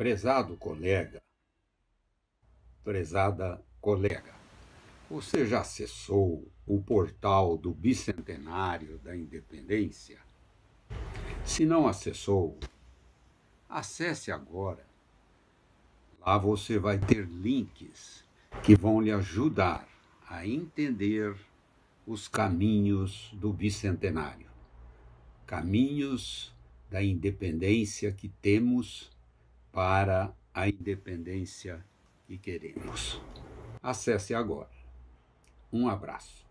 Prezado colega, prezada colega, você já acessou o portal do Bicentenário da Independência? Se não acessou, acesse agora. Lá você vai ter links que vão lhe ajudar a entender os caminhos do bicentenário, caminhos da independência que temos para a independência que queremos. Acesse agora. Um abraço.